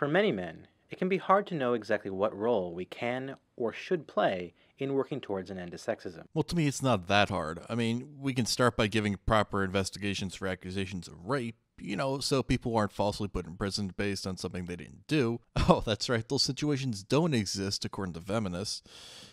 For many men, it can be hard to know exactly what role we can or should play in working towards an end to sexism. Well, to me, it's not that hard. I mean, we can start by giving proper investigations for accusations of rape, you know, so people aren't falsely put in prison based on something they didn't do. Oh, that's right, those situations don't exist according to feminists.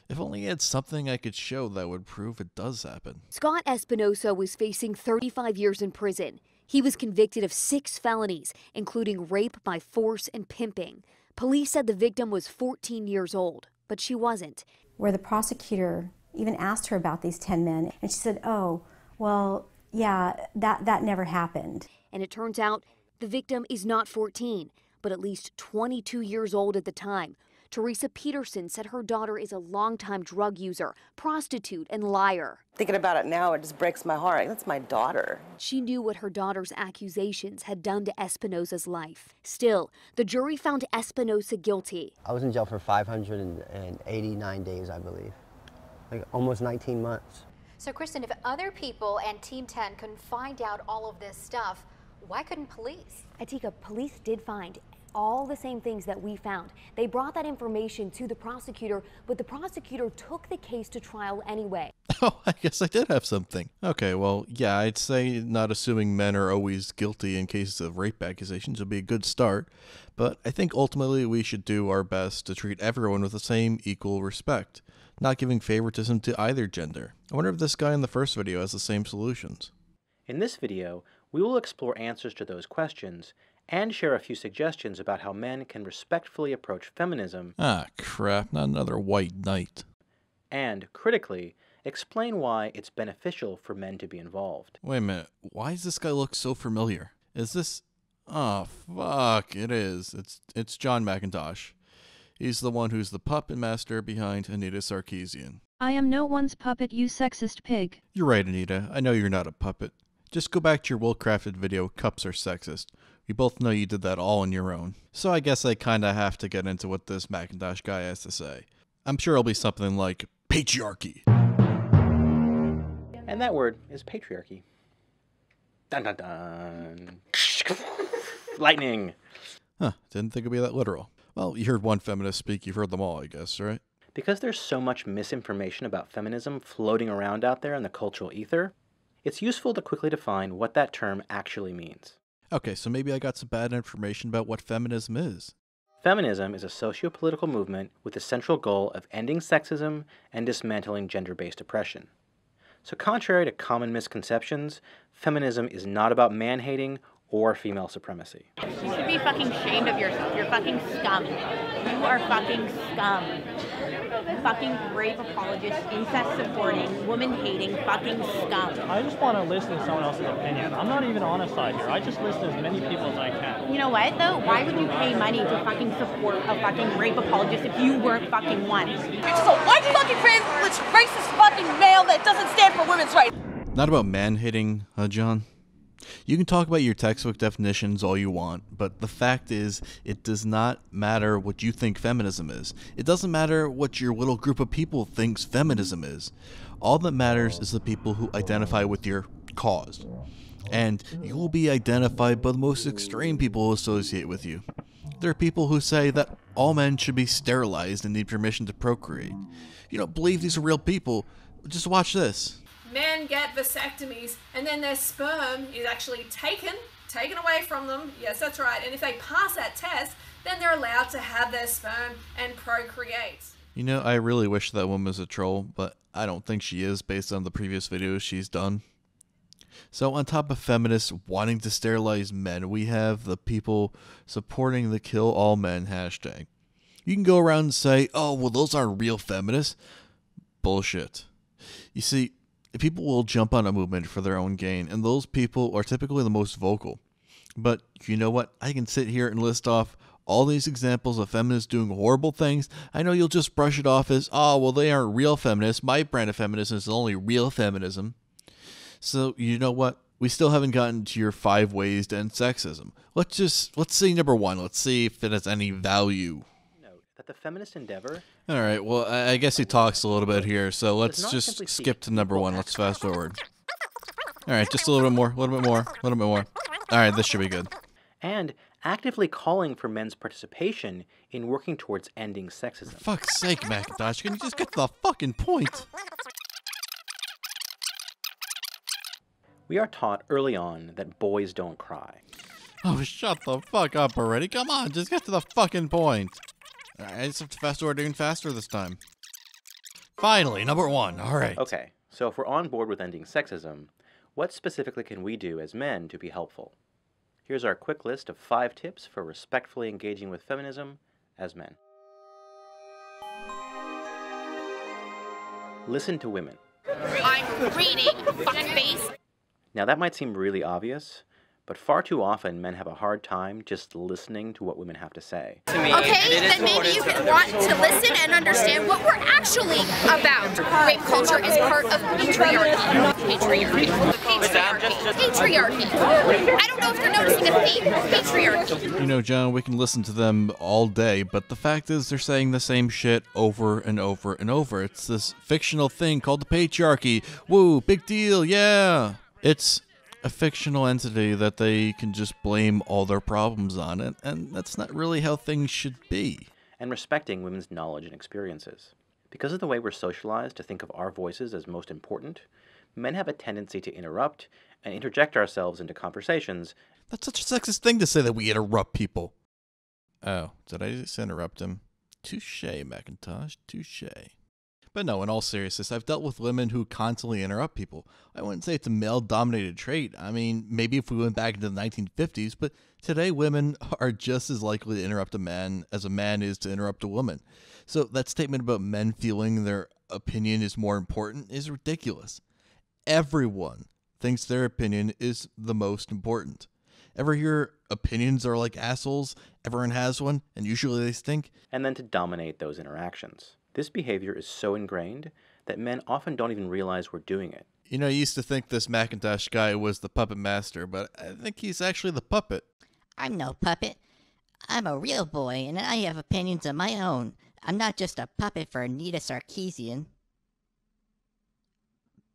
If only I had something I could show that would prove it does happen. Scott Espinosa was facing 35 years in prison. He was convicted of six felonies, including rape by force and pimping. Police said the victim was 14 years old, but she wasn't. Where the prosecutor even asked her about these 10 men, and she said, Oh, well, yeah, that, that never happened. And it turns out the victim is not 14, but at least 22 years old at the time. Teresa Peterson said her daughter is a longtime drug user, prostitute, and liar. Thinking about it now, it just breaks my heart. That's my daughter. She knew what her daughter's accusations had done to Espinosa's life. Still, the jury found Espinosa guilty. I was in jail for 589 days, I believe, like almost 19 months. So, Kristen, if other people and Team 10 couldn't find out all of this stuff, why couldn't police? Atika, police did find all the same things that we found. They brought that information to the prosecutor, but the prosecutor took the case to trial anyway. Oh, I guess I did have something. Okay, well, yeah, I'd say not assuming men are always guilty in cases of rape accusations would be a good start, but I think ultimately we should do our best to treat everyone with the same equal respect, not giving favoritism to either gender. I wonder if this guy in the first video has the same solutions. In this video, we will explore answers to those questions and share a few suggestions about how men can respectfully approach feminism Ah, crap, not another white knight. and, critically, explain why it's beneficial for men to be involved. Wait a minute, why does this guy look so familiar? Is this. Oh, fuck, it is. It's, it's John McIntosh. He's the one who's the puppet master behind Anita Sarkeesian. I am no one's puppet, you sexist pig. You're right, Anita. I know you're not a puppet. Just go back to your well crafted video, Cups Are Sexist. We both know you did that all on your own. So I guess I kinda have to get into what this McIntosh guy has to say. I'm sure it'll be something like patriarchy. And that word is patriarchy. Dun dun dun. Lightning. Huh, didn't think it'd be that literal. Well, you heard one feminist speak, you've heard them all, I guess, right? Because there's so much misinformation about feminism floating around out there in the cultural ether, it's useful to quickly define what that term actually means. Okay, so maybe I got some bad information about what feminism is. Feminism is a socio political movement with the central goal of ending sexism and dismantling gender based oppression. So, contrary to common misconceptions, feminism is not about man hating or female supremacy. You should be fucking ashamed of yourself. You're fucking scum. You are fucking scum. Fucking rape apologist, incest supporting, woman hating, fucking scum. I just want to listen to someone else's opinion. I'm not even on a side here. I just listen to as many people as I can. You know what though? Why would you pay money to fucking support a fucking rape apologist if you weren't fucking one? You're just a white fucking privileged racist fucking male that doesn't stand for women's rights. Not about man hating, huh, John? You can talk about your textbook definitions all you want, but the fact is, it does not matter what you think feminism is. It doesn't matter what your little group of people thinks feminism is. All that matters is the people who identify with your cause. And you will be identified by the most extreme people who associate with you. There are people who say that all men should be sterilized and need permission to procreate. You don't believe these are real people? Just watch this. Men get vasectomies and then their sperm is actually taken, taken away from them. Yes, that's right. And if they pass that test, then they're allowed to have their sperm and procreate. You know, I really wish that woman was a troll, but I don't think she is based on the previous videos she's done. So, on top of feminists wanting to sterilize men, we have the people supporting the kill all men hashtag. You can go around and say, oh, well, those aren't real feminists. Bullshit. You see, people will jump on a movement for their own gain, and those people are typically the most vocal. But you know what? I can sit here and list off all these examples of feminists doing horrible things. I know you'll just brush it off as, oh, well, they aren't real feminists. My brand of feminism is only real feminism. So, you know what? We still haven't gotten to your five ways to end sexism. Let's just, let's see number one. Let's see if it has any value. Note that the feminist endeavor All right, well, I I guess he talks a little bit here, so let's just skip to number one. Let's fast forward. All right, just a little bit more, a little bit more, a little bit more. All right, this should be good. and actively calling for men's participation in working towards ending sexism. For fuck's sake, McIntosh, can you just get to the fucking point? We are taught early on that boys don't cry. Oh, shut the fuck up already. Come on, just get to the fucking point. I just have to fast forward even faster this time. Finally, number one. All right. Okay, so if we're on board with ending sexism, what specifically can we do as men to be helpful? Here's our quick list of five tips for respectfully engaging with feminism as men. Listen to women. I'm reading, fuckface. Now, that might seem really obvious, but far too often men have a hard time just listening to what women have to say. Okay, then maybe you can want to listen and understand what we're actually about. Rape culture is part of patriarchy. Patriarchy. Patriarchy. Patriarchy. I don't know if you're noticing a theme. Patriarchy. You know, John, we can listen to them all day, but the fact is they're saying the same shit over and over and over. It's this fictional thing called the patriarchy. Woo, big deal, yeah. It's a fictional entity that they can just blame all their problems on it, and that's not really how things should be. And respecting women's knowledge and experiences. Because of the way we're socialized to think of our voices as most important, men have a tendency to interrupt and interject ourselves into conversations. That's such a sexist thing to say that we interrupt people. Oh, did I just interrupt him? Touche, McIntosh, touche. But no, in all seriousness, I've dealt with women who constantly interrupt people. I wouldn't say it's a male dominated trait. I mean, maybe if we went back into the 1950s, but today women are just as likely to interrupt a man as a man is to interrupt a woman. So that statement about men feeling their opinion is more important is ridiculous. Everyone thinks their opinion is the most important. Ever hear opinions are like assholes? Everyone has one, and usually they stink. And then to dominate those interactions. This behavior is so ingrained that men often don't even realize we're doing it. You know, I used to think this McIntosh guy was the puppet master, but I think he's actually the puppet. I'm no puppet. I'm a real boy, and I have opinions of my own. I'm not just a puppet for Anita Sarkeesian.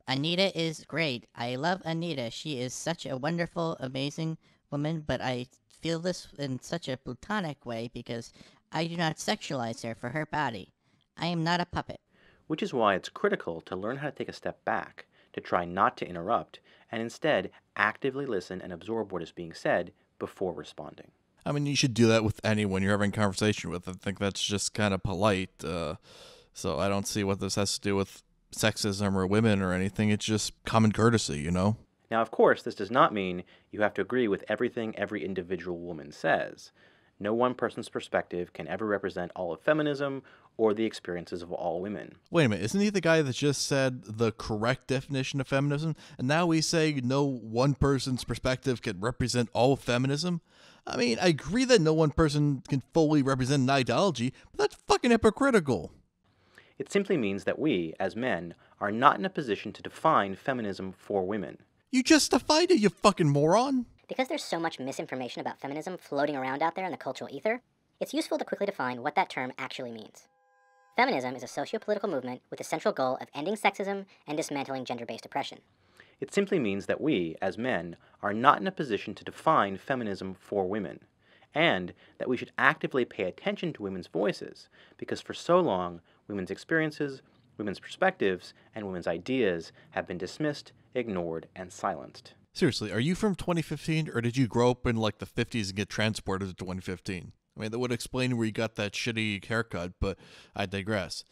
Anita is great. I love Anita. She is such a wonderful, amazing woman, but I feel this in such a platonic way because I do not sexualize her for her body. I am not a puppet. Which is why it's critical to learn how to take a step back, to try not to interrupt, and instead actively listen and absorb what is being said before responding. I mean, you should do that with anyone you're having a conversation with. I think that's just kind of polite. Uh, so I don't see what this has to do with sexism or women or anything. It's just common courtesy, you know? Now, of course, this does not mean you have to agree with everything every individual woman says. No one person's perspective can ever represent all of feminism or the experiences of all women. Wait a minute, isn't he the guy that just said the correct definition of feminism? And now we say no one person's perspective can represent all feminism? I mean, I agree that no one person can fully represent an ideology, but that's fucking hypocritical. It simply means that we, as men, are not in a position to define feminism for women. You just defined it, you fucking moron. Because there's so much misinformation about feminism floating around out there in the cultural ether, it's useful to quickly define what that term actually means. Feminism is a socio political movement with the central goal of ending sexism and dismantling gender based oppression. It simply means that we, as men, are not in a position to define feminism for women, and that we should actively pay attention to women's voices, because for so long, women's experiences, women's perspectives, and women's ideas have been dismissed, ignored, and silenced. Seriously, are you from 2015 or did you grow up in like the 50s and get transported to 2015? I mean, that would explain where you got that shitty haircut, but I digress.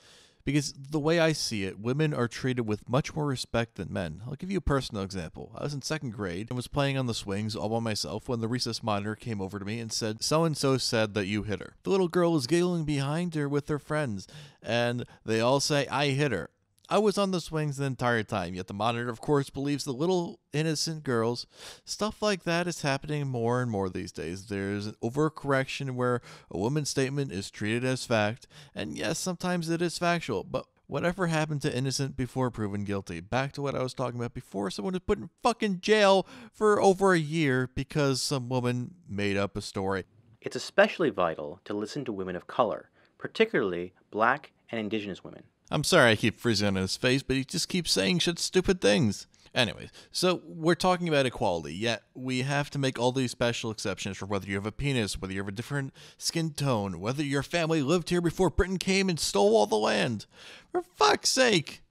Because the way I see it, women are treated with much more respect than men. I'll give you a personal example. I was in second grade and was playing on the swings all by myself when the recess monitor came over to me and said, So and so said that you hit her. The little girl was giggling behind her with her friends, and they all say, I hit her. I was on the swings the entire time, yet the monitor, of course, believes the little innocent girls. Stuff like that is happening more and more these days. There's an overcorrection where a woman's statement is treated as fact, and yes, sometimes it is factual, but whatever happened to innocent before proven guilty? Back to what I was talking about before, someone was put in fucking jail for over a year because some woman made up a story. It's especially vital to listen to women of color, particularly black and indigenous women. I'm sorry I keep freezing on his face, but he just keeps saying such stupid things. Anyways, so we're talking about equality, yet we have to make all these special exceptions for whether you have a penis, whether you have a different skin tone, whether your family lived here before Britain came and stole all the land. For fuck's sake!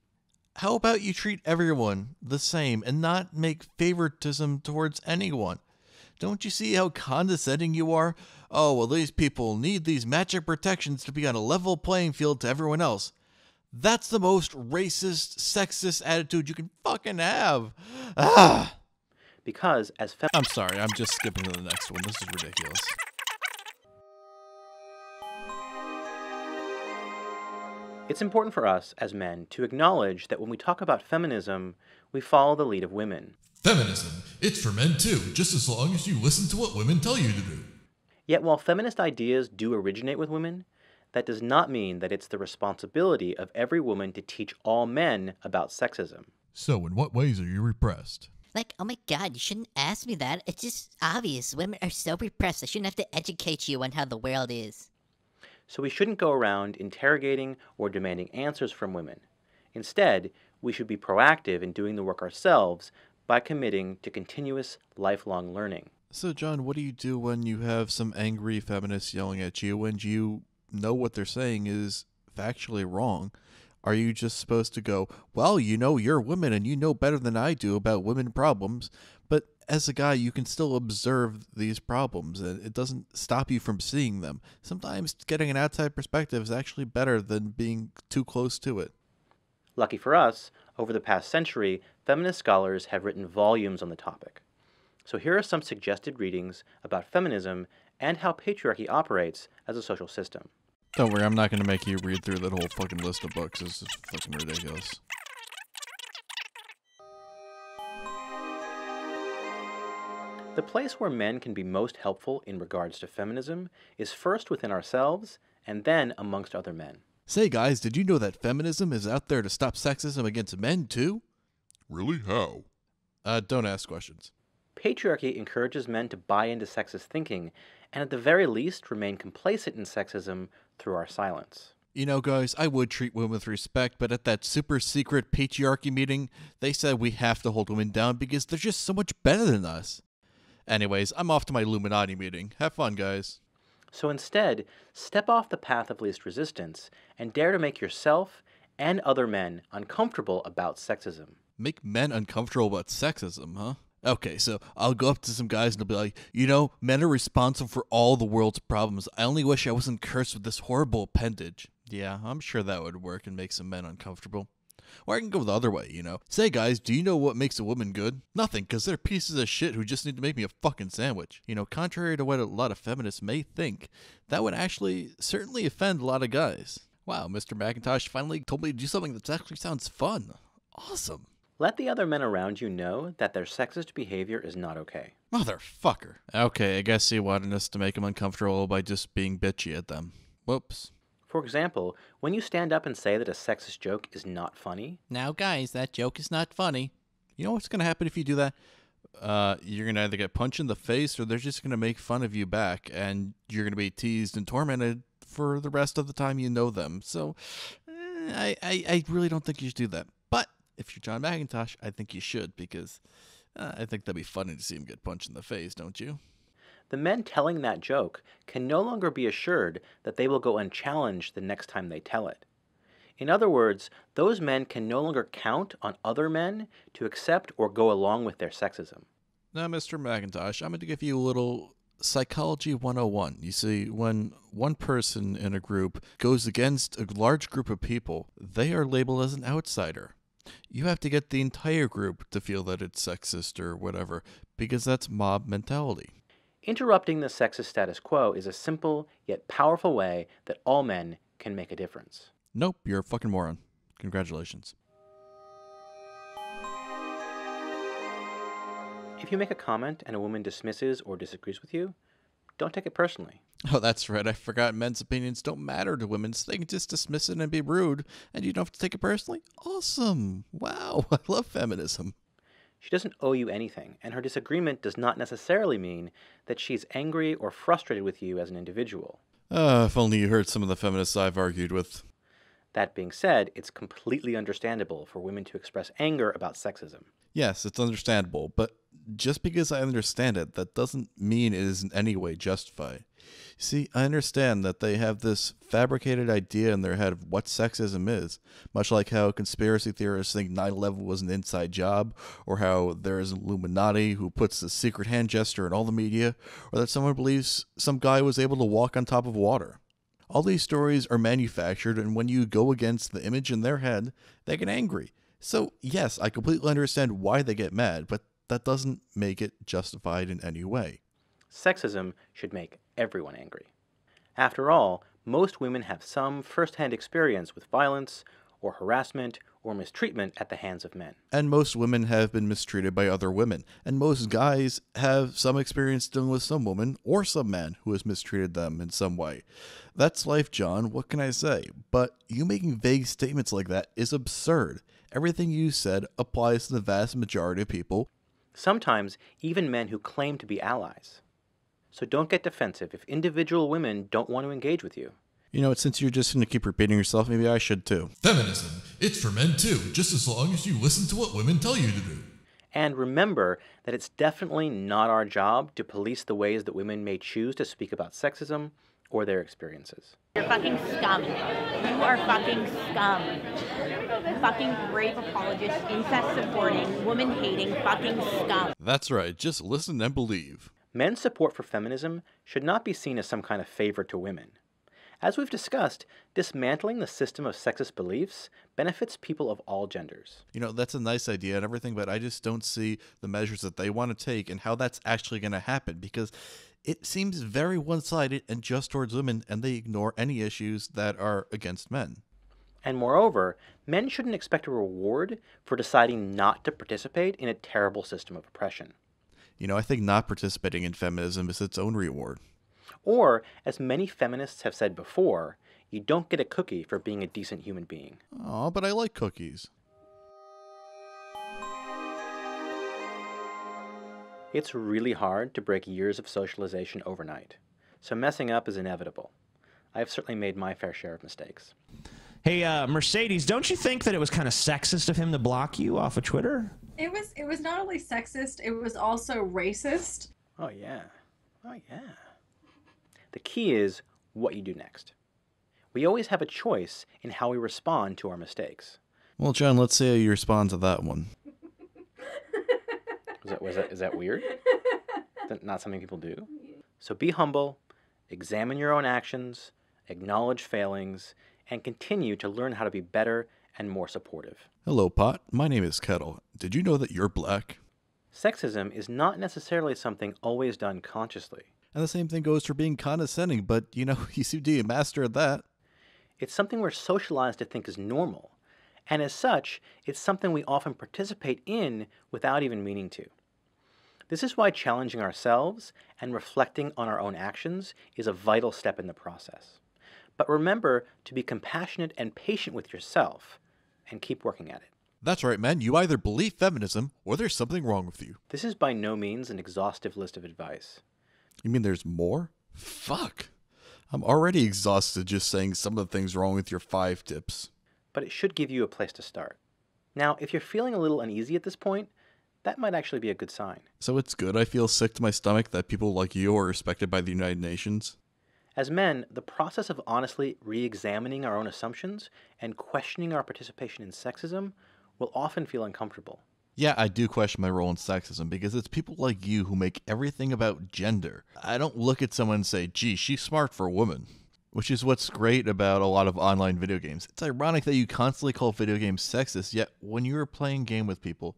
How about you treat everyone the same and not make favoritism towards anyone? Don't you see how condescending you are? Oh, well, these people need these magic protections to be on a level playing field to everyone else. That's the most racist, sexist attitude you can fucking have. Ah! Because as fem- I'm sorry, I'm just skipping to the next one. This is ridiculous. It's important for us as men to acknowledge that when we talk about feminism, we follow the lead of women. Feminism. It's for men too, just as long as you listen to what women tell you to do. Yet while feminist ideas do originate with women, that does not mean that it's the responsibility of every woman to teach all men about sexism. So, in what ways are you repressed? Like, oh my god, you shouldn't ask me that. It's just obvious. Women are so repressed. I shouldn't have to educate you on how the world is. So we shouldn't go around interrogating or demanding answers from women. Instead, we should be proactive in doing the work ourselves by committing to continuous lifelong learning. So, John, what do you do when you have some angry feminists yelling at you and you know what they're saying is factually wrong? Are you just supposed to go, well, you know, you're a woman and you know better than I do about women problems, but as a guy, you can still observe these problems and it doesn't stop you from seeing them. Sometimes getting an outside perspective is actually better than being too close to it. Lucky for us, over the past century, feminist scholars have written volumes on the topic. So here are some suggested readings about feminism and how patriarchy operates as a social system. Don't worry, I'm not going to make you read through that whole fucking list of books. This is fucking ridiculous. The place where men can be most helpful in regards to feminism is first within ourselves and then amongst other men. Say, guys, did you know that feminism is out there to stop sexism against men, too? Really? How? Uh, don't ask questions. Patriarchy encourages men to buy into sexist thinking and at the very least remain complacent in sexism through our silence. You know, guys, I would treat women with respect, but at that super secret patriarchy meeting, they said we have to hold women down because they're just so much better than us. Anyways, I'm off to my Illuminati meeting. Have fun, guys. So instead, step off the path of least resistance and dare to make yourself and other men uncomfortable about sexism. Make men uncomfortable about sexism, huh? Okay, so I'll go up to some guys and I'll be like, you know, men are responsible for all the world's problems. I only wish I wasn't cursed with this horrible appendage. Yeah, I'm sure that would work and make some men uncomfortable. Or I can go the other way, you know. Say, guys, do you know what makes a woman good? Nothing, because they're pieces of shit who just need to make me a fucking sandwich. You know, contrary to what a lot of feminists may think, that would actually certainly offend a lot of guys. Wow, Mr. McIntosh finally told me to do something that actually sounds fun. Awesome. Let the other men around you know that their sexist behavior is not okay. Motherfucker. Okay, I guess he wanted us to make him uncomfortable by just being bitchy at them. Whoops. For example, when you stand up and say that a sexist joke is not funny. Now, guys, that joke is not funny. You know what's going to happen if you do that? Uh, you're going to either get punched in the face or they're just going to make fun of you back, and you're going to be teased and tormented for the rest of the time you know them. So, eh, I, I, I really don't think you should do that. If you're John McIntosh, I think you should because uh, I think that'd be funny to see him get punched in the face, don't you? the men telling that joke can no longer be assured that they will go unchallenged the next time they tell it. In other words, those men can no longer count on other men to accept or go along with their sexism. Now, Mr. McIntosh, I'm going to give you a little psychology 101. You see, when one person in a group goes against a large group of people, they are labeled as an outsider. You have to get the entire group to feel that it's sexist or whatever, because that's mob mentality. Interrupting the sexist status quo is a simple yet powerful way that all men can make a difference. Nope, you're a fucking moron. Congratulations. If you make a comment and a woman dismisses or disagrees with you, don't take it personally. Oh, that's right. I forgot men's opinions don't matter to women, so they can just dismiss it and be rude, and you don't have to take it personally? Awesome. Wow, I love feminism. She doesn't owe you anything, and her disagreement does not necessarily mean that she's angry or frustrated with you as an individual. Uh, if only you heard some of the feminists I've argued with. That being said, it's completely understandable for women to express anger about sexism. Yes, it's understandable, but just because I understand it, that doesn't mean it is in any way justified. See, I understand that they have this fabricated idea in their head of what sexism is, much like how conspiracy theorists think 9 11 was an inside job, or how there is an Illuminati who puts the secret hand gesture in all the media, or that someone believes some guy was able to walk on top of water. All these stories are manufactured, and when you go against the image in their head, they get angry. So, yes, I completely understand why they get mad, but that doesn't make it justified in any way. Sexism should make everyone angry. After all, most women have some first hand experience with violence, or harassment, or mistreatment at the hands of men. And most women have been mistreated by other women. And most guys have some experience dealing with some woman or some man who has mistreated them in some way. That's life, John. What can I say? But you making vague statements like that is absurd. Everything you said applies to the vast majority of people. Sometimes even men who claim to be allies. So don't get defensive if individual women don't want to engage with you. You know, since you're just going to keep repeating yourself, maybe I should too. Feminism. It's for men too, just as long as you listen to what women tell you to do. And remember that it's definitely not our job to police the ways that women may choose to speak about sexism or their experiences. You're fucking scum. You are fucking scum. Fucking rape apologist, incest supporting, woman hating, fucking scum. That's right. Just listen and believe. Men's support for feminism should not be seen as some kind of favor to women. As we've discussed, dismantling the system of sexist beliefs benefits people of all genders. You know, that's a nice idea and everything, but I just don't see the measures that they want to take and how that's actually going to happen because it seems very one sided and just towards women, and they ignore any issues that are against men. And moreover, men shouldn't expect a reward for deciding not to participate in a terrible system of oppression. You know, I think not participating in feminism is its own reward. Or, as many feminists have said before, you don't get a cookie for being a decent human being. Oh, but I like cookies. It's really hard to break years of socialization overnight, so messing up is inevitable. I've certainly made my fair share of mistakes. Hey, uh, Mercedes, don't you think that it was kind of sexist of him to block you off of Twitter? It was. It was not only sexist; it was also racist. Oh yeah, oh yeah. The key is what you do next. We always have a choice in how we respond to our mistakes. Well, John, let's see how you respond to that one. Is that, was that, is that weird? That not something people do? So be humble, examine your own actions, acknowledge failings, and continue to learn how to be better and more supportive. Hello, Pot. My name is Kettle. Did you know that you're black? Sexism is not necessarily something always done consciously. And the same thing goes for being condescending, but you know, you seem to be a master at that. It's something we're socialized to think is normal, and as such, it's something we often participate in without even meaning to. This is why challenging ourselves and reflecting on our own actions is a vital step in the process. But remember to be compassionate and patient with yourself and keep working at it. That's right, man. You either believe feminism or there's something wrong with you. This is by no means an exhaustive list of advice. You mean there's more? Fuck. I'm already exhausted just saying some of the things wrong with your five tips. But it should give you a place to start. Now, if you're feeling a little uneasy at this point, that might actually be a good sign. So it's good I feel sick to my stomach that people like you are respected by the United Nations? As men, the process of honestly re examining our own assumptions and questioning our participation in sexism will often feel uncomfortable. Yeah, I do question my role in sexism because it's people like you who make everything about gender. I don't look at someone and say, gee, she's smart for a woman. Which is what's great about a lot of online video games. It's ironic that you constantly call video games sexist, yet when you're playing game with people,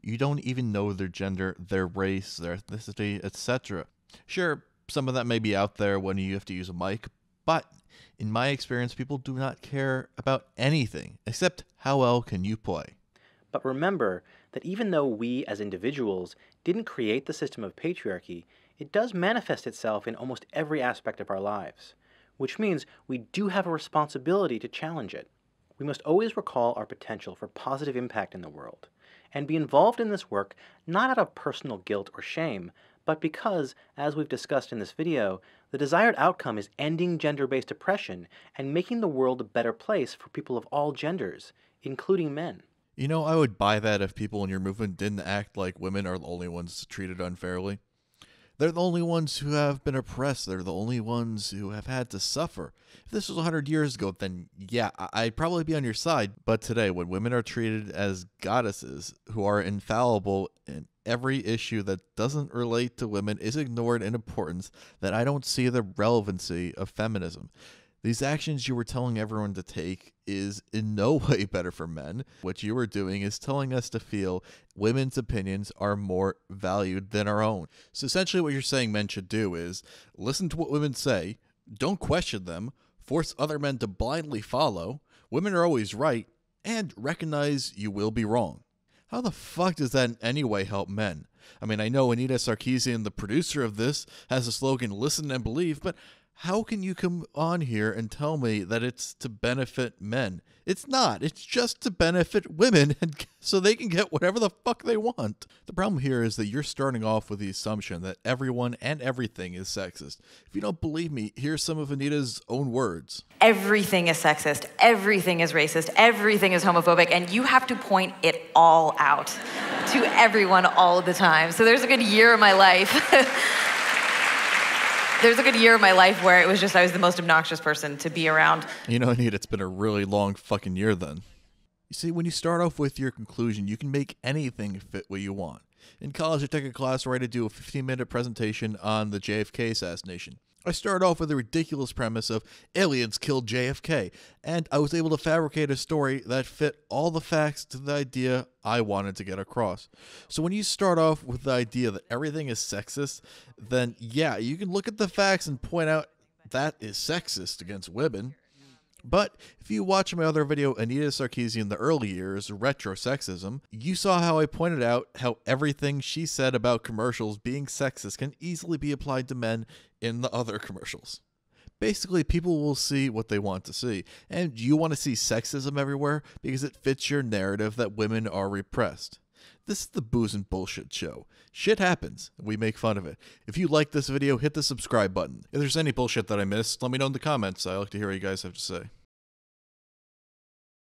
you don't even know their gender, their race, their ethnicity, etc. Sure, some of that may be out there when you have to use a mic, but in my experience, people do not care about anything except how well can you play. But remember that even though we as individuals didn't create the system of patriarchy, it does manifest itself in almost every aspect of our lives, which means we do have a responsibility to challenge it. We must always recall our potential for positive impact in the world and be involved in this work not out of personal guilt or shame, but because, as we've discussed in this video, the desired outcome is ending gender based oppression and making the world a better place for people of all genders, including men. You know, I would buy that if people in your movement didn't act like women are the only ones treated unfairly. They're the only ones who have been oppressed. They're the only ones who have had to suffer. If this was 100 years ago, then yeah, I'd probably be on your side. But today, when women are treated as goddesses who are infallible in every issue that doesn't relate to women is ignored in importance, that I don't see the relevancy of feminism. These actions you were telling everyone to take is in no way better for men. What you are doing is telling us to feel women's opinions are more valued than our own. So essentially, what you're saying men should do is listen to what women say, don't question them, force other men to blindly follow, women are always right, and recognize you will be wrong. How the fuck does that in any way help men? I mean, I know Anita Sarkeesian, the producer of this, has a slogan listen and believe, but how can you come on here and tell me that it's to benefit men? It's not. It's just to benefit women and so they can get whatever the fuck they want. The problem here is that you're starting off with the assumption that everyone and everything is sexist. If you don't believe me, here's some of Anita's own words. Everything is sexist, everything is racist, everything is homophobic, and you have to point it all out to everyone all the time. So there's a good year of my life. there's a good year of my life where it was just I was the most obnoxious person to be around. You know, Anita, it's been a really long fucking year then. You see, when you start off with your conclusion, you can make anything fit what you want. In college, I took a class where I had to do a 15 minute presentation on the JFK assassination. I started off with a ridiculous premise of aliens killed JFK, and I was able to fabricate a story that fit all the facts to the idea I wanted to get across. So when you start off with the idea that everything is sexist, then yeah, you can look at the facts and point out that is sexist against women. But if you watch my other video, Anita Sarkeesian, the early years, Retro Sexism, you saw how I pointed out how everything she said about commercials being sexist can easily be applied to men in the other commercials. Basically, people will see what they want to see, and you want to see sexism everywhere because it fits your narrative that women are repressed. This is the Booze and Bullshit Show. Shit happens. And we make fun of it. If you like this video, hit the subscribe button. If there's any bullshit that I missed, let me know in the comments. I like to hear what you guys have to say.